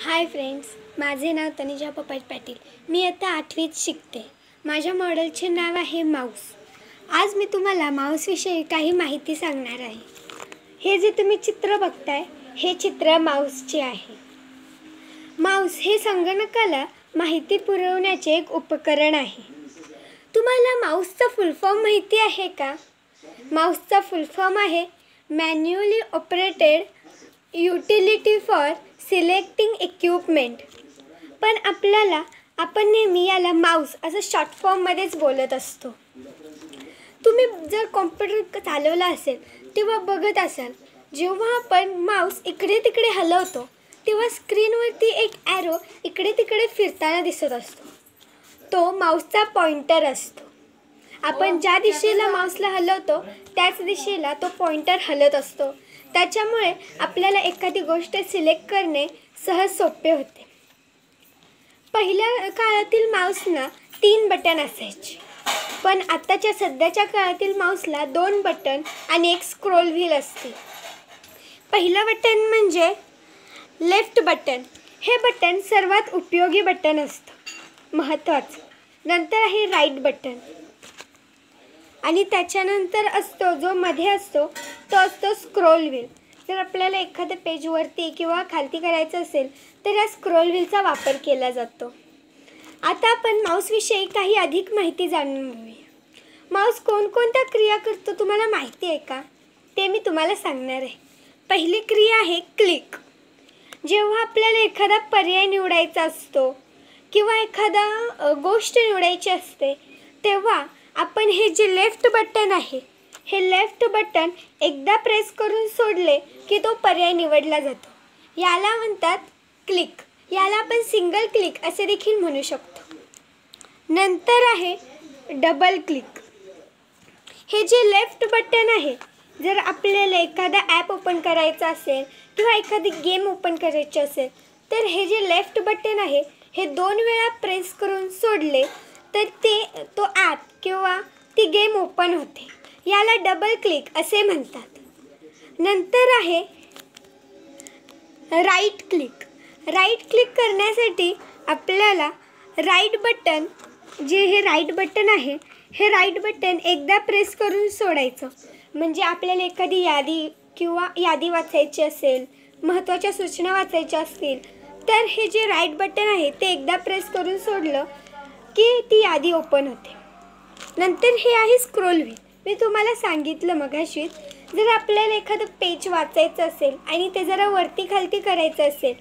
Hi friends माझे नाव तनिजा पपाट पाटील. मी आता आठवीत शिकते. माझ्या मॉडेलचे नाव आहे माऊस. आज मी तुम्हाला माऊसविषयी काही माहिती सांगणार आहे. हे जे तुम्ही चित्र बघताय हे चित्र माऊसचे आहे. माऊस हे संगणकाला माहिती पुरवण्याचे एक उपकरण आहे. तुम्हाला माऊसचा फुलफॉर्म माहिती आहे का? माऊसचा फुलफॉर्म आहे manually operated utility for selecting equipment. पण आपल्याला आपण नेहमी याला माऊस असं शॉर्ट फॉर्ममध्येच बोलत असतो. तुम्ही जर कॉम्प्युटर चालवला असेल तेव्हा बघत असाल जेव्हा आपण माऊस इकडे तिकडे हलवतो तेव्हा स्क्रीनवरती एक ॲरो इकडे तिकडे फिरताना दिसत असतो. तो माऊसचा पॉइंटर असतो. आपण ज्या दिशेला माऊसला हलवतो त्याच दिशेला तो पॉइंटर हलत असतो. त्याच्यामुळे आपल्याला एखादी गोष्ट सिलेक्ट करणे सहज सोपे होते. पहिल्या काळातील माऊसना तीन बटन असायचे. पण आत्ताच्या सध्याच्या काळातील माऊसला दोन बटन आणि एक स्क्रोल व्हील असते. पहिलं बटन म्हणजे लेफ्ट बटन. हे बटन सर्वात उपयोगी बटन असतं. महत्त्वाचं. नंतर आहे राईट बटन. आणि त्याच्यानंतर असतो जो मध्ये असतो तो असतो स्क्रोल व्हील जर आपल्याला एखाद्या पेजवरती किंवा खालती करायचं असेल तर या स्क्रोल व्हीलचा वापर केला जातो. आता आपण माऊसविषयी काही अधिक माहिती जाणून घेऊया. माऊस कोणकोणत्या क्रिया करतो तुम्हाला माहिती आहे का? ते मी तुम्हाला सांगणार आहे. पहिली क्रिया आहे क्लिक जेव्हा आपल्याला एखादा पर्याय निवडायचा असतो किंवा एखादा गोष्ट निवडायची असते तेव्हा आपण हे जे लेफ्ट बटन आहे हे लेफ्ट बटन एकदा प्रेस करून सोडले की तो पर्याय निवडला जातो. याला म्हणतात क्लिक याला आपण सिंगल क्लिक असे देखील म्हणू शकतो. नंतर आहे डबल क्लिक हे जे लेफ्ट बटन आहे जर आपल्याला एखादा ॲप ओपन करायचा असेल किंवा एखादी गेम ओपन करायची असेल तर हे जे लेफ्ट बटन आहे हे दोन वेळा प्रेस करून सोडले तर ते तो ॲप किंवा ती गेम ओपन होते. याला डबल क्लिक असे म्हणतात. नंतर आहे राईट क्लिक राईट क्लिक करण्यासाठी आपल्याला राईट बटन जे हे राईट बटन आहे हे राईट बटन एकदा प्रेस करून सोडायचं. म्हणजे आपल्याला एखादी यादी किंवा यादी वाचायची असेल महत्त्वाच्या सूचना वाचायच्या असतील तर हे जे राईट बटन आहे ते एकदा प्रेस करून सोडलं की ती यादी ओपन होते. नंतर हे आहे स्क्रोल व्हील मी तुम्हाला सांगितलं मगाशीच जर आपल्याला एखादं पेज वाचायचं असेल आणि ते जरा वरती खालती करायचं असेल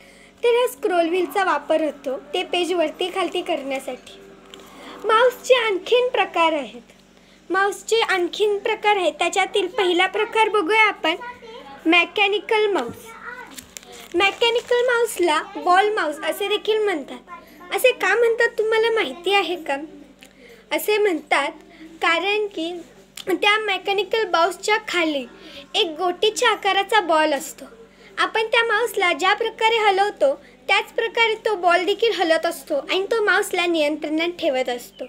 तर ह्या स्क्रोल व्हीलचा वापर होतो ते पेज वरती खालती करण्यासाठी. माऊसचे आणखीन प्रकार आहेत. माऊसचे आणखीन प्रकार आहेत. त्याच्यातील पहिला प्रकार बघूया आपण. मॅकॅनिकल माऊस मॅकॅनिकल माऊसला बॉल माऊस असे देखील म्हणतात. असे का म्हणतात तुम्हाला माहिती आहे का? असे म्हणतात कारण की त्या मेकॅनिकल बाऊसच्या खाली एक गोटीच्या आकाराचा बॉल असतो. आपण त्या माऊसला ज्या प्रकारे हलवतो त्याच प्रकारे तो बॉल देखील हलत असतो आणि तो माऊसला नियंत्रणात ठेवत असतो.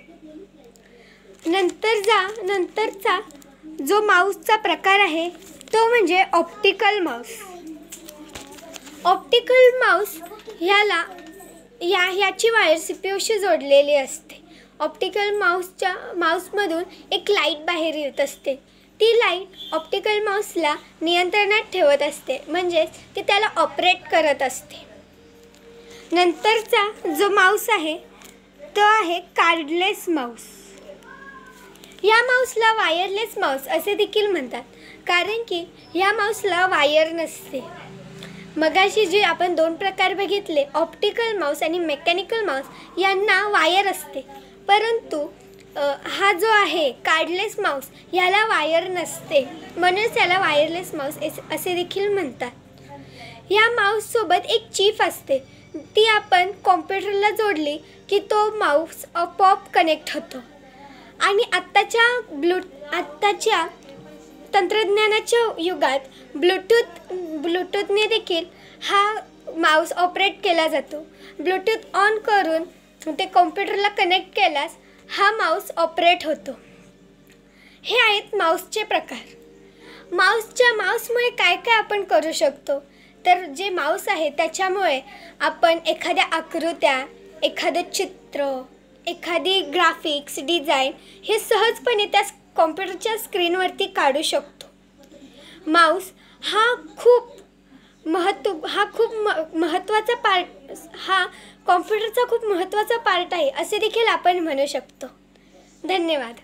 नंतर जा नंतरचा जो माऊसचा प्रकार आहे तो म्हणजे ऑप्टिकल माऊस ऑप्टिकल माऊस ह्याला या ह्याची वायर सी पी ओशी जोडलेली असते. ऑप्टिकल माऊसच्या माऊसमधून एक लाइट बाहेर येत असते. ती लाइट ऑप्टिकल माऊसला नियंत्रणात ठेवत असते म्हणजेच ती त्याला ऑपरेट करत असते. नंतरचा जो माऊस आहे तो आहे कार्डलेस माऊस. या माऊसला वायरलेस माऊस असे देखील म्हणतात कारण की ह्या माऊसला वायर नसते. मगाशी जे आपण दोन प्रकार बघितले ऑप्टिकल माऊस आणि मेकॅनिकल माऊस यांना वायर असते. परंतु हा जो आहे कार्डलेस माऊस ह्याला वायर नसते. म्हणूनच याला वायरलेस माऊस असे देखील म्हणतात. या माऊससोबत एक चीफ असते. ती आपण कॉम्प्युटरला जोडली की तो माऊस पॉप कनेक्ट होतो. आणि आत्ताच्या ब्लू आत्ताच्या तंत्रज्ञानाच्या युगात ब्लूटूथ ब्लूटूथने देखील हा माऊस ऑपरेट केला जातो. ब्लूटूथ ऑन करून ते कॉम्प्युटरला कनेक्ट केल्यास हा माऊस ऑपरेट होतो. हे आहेत माऊसचे प्रकार. माऊसच्या माऊसमुळे काय काय आपण करू शकतो? तर जे माऊस आहे त्याच्यामुळे आपण एखाद्या आकृत्या एखादं चित्र एखादी ग्राफिक्स डिझाईन हे सहजपणे त्या कॉम्प्युटरच्या स्क्रीनवरती काढू शकतो. माऊस हा खूप महत्त्व हा खूप म महत्त्वाचा पार्ट हा कॉम्प्युटरचा खूप महत्त्वाचा पार्ट आहे असे देखील आपण म्हणू शकतो. धन्यवाद.